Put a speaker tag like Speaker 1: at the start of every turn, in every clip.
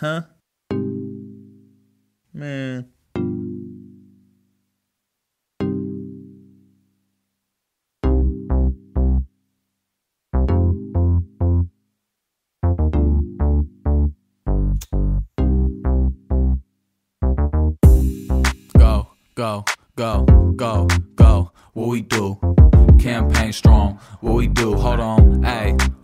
Speaker 1: Huh? Man.
Speaker 2: Go, go, go, go, go. What we do? Campaign strong. What we do? Hold on. Look.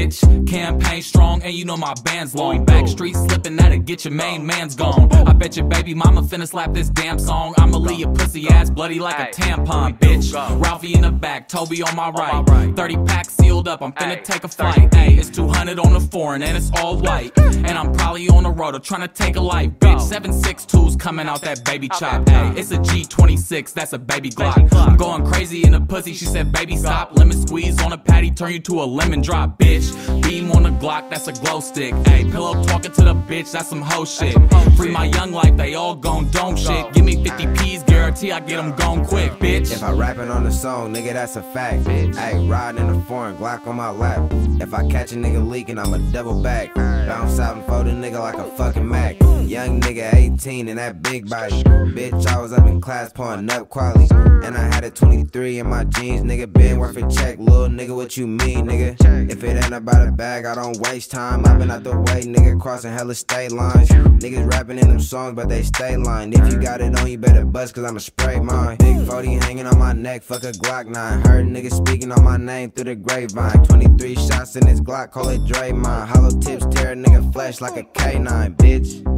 Speaker 2: Bitch, campaign strong, and you know my band's long. Backstreet slipping, that'll get your main man's gone. I bet your baby mama finna slap this damn song. I'ma leave your pussy ass bloody like a tampon, bitch. Ralphie in the back, Tobi on my right. 30 packs sealed up, I'm finna take a flight. Hey, it's 200 on the foreign, and it's all white. And I'm probably on the road or trying to take a life, bitch. 762's coming out that baby chop. Hey, it's a G26, that's a baby Glock. I'm going crazy in the pussy, she said, baby, stop. Lemon squeeze on a patty, turn you to a lemon drop, bitch. Beam on the Glock, that's a glow stick. Hey, pillow talking to the bitch, that's some hoe shit. Free my young life, they all gon' dome shit. Give me 50 P's, guarantee I get them gone quick, bitch.
Speaker 3: If I rapping on the song, nigga, that's a fact. Bitch. Ayy, riding in the foreign, Glock on my lap. If I catch a nigga leaking, I'ma double back. Bounce out and fold a nigga like a fucking Mac. Young nigga 18 and that big body. Bitch, I was up in class pouring up quality. And I had a 23 in my jeans, nigga. Been worth a check, little nigga. What you mean, nigga? If it ain't about a bag, I don't waste time. i been out the way, nigga, crossing hella state lines. Niggas rapping in them songs, but they stay line. If you got it on, you better bust, cause I'ma spray mine. Big 40 hanging on my neck, fuck a Glock 9. Heard niggas speaking on my name through the grapevine. 23 shots in this Glock, call it Draymond. Hollow tips tear a nigga flesh like a K9, bitch.